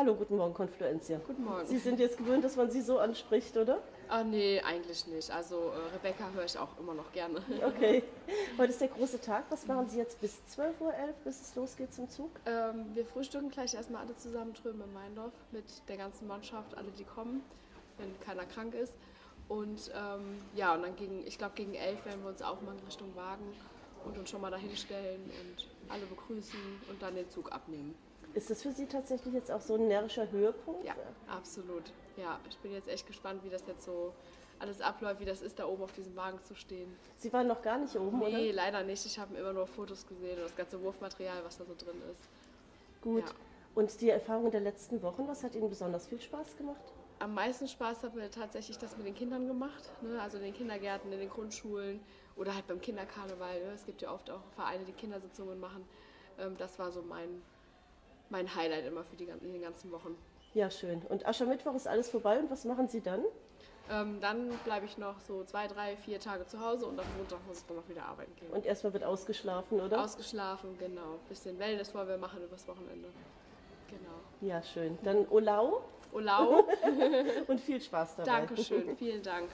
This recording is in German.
Hallo, guten Morgen, Konfluencia. Guten Morgen. Sie sind jetzt gewöhnt, dass man Sie so anspricht, oder? Ah, nee, eigentlich nicht. Also äh, Rebecca höre ich auch immer noch gerne. Okay. Heute ist der große Tag. Was machen Sie jetzt bis 12.11 Uhr, bis es losgeht zum Zug? Ähm, wir frühstücken gleich erstmal alle zusammen drüben in Meindorf mit der ganzen Mannschaft, alle die kommen, wenn keiner krank ist. Und ähm, ja, und dann gegen, ich glaube gegen elf werden wir uns auch mal in Richtung Wagen und uns schon mal dahin stellen und alle begrüßen und dann den Zug abnehmen. Ist das für Sie tatsächlich jetzt auch so ein närrischer Höhepunkt? Ja, absolut. Ja, ich bin jetzt echt gespannt, wie das jetzt so alles abläuft, wie das ist, da oben auf diesem Wagen zu stehen. Sie waren noch gar nicht oben, oder? Nee, leider nicht. Ich habe immer nur Fotos gesehen und das ganze Wurfmaterial, was da so drin ist. Gut. Ja. Und die Erfahrung der letzten Wochen, was hat Ihnen besonders viel Spaß gemacht? Am meisten Spaß hat mir tatsächlich das mit den Kindern gemacht, ne? also in den Kindergärten, in den Grundschulen oder halt beim Kinderkarneval. Ne? Es gibt ja oft auch Vereine, die Kindersitzungen machen. Ähm, das war so mein, mein Highlight immer für die, in den ganzen Wochen. Ja, schön. Und Aschermittwoch ist alles vorbei und was machen Sie dann? Ähm, dann bleibe ich noch so zwei, drei, vier Tage zu Hause und am Montag muss ich dann noch wieder arbeiten gehen. Und erstmal wird ausgeschlafen, oder? Ausgeschlafen, genau. Bisschen Wellness wollen wir machen übers Wochenende. Genau. ja, schön. Dann Olau Olau, und viel Spaß dabei. Dankeschön, vielen Dank.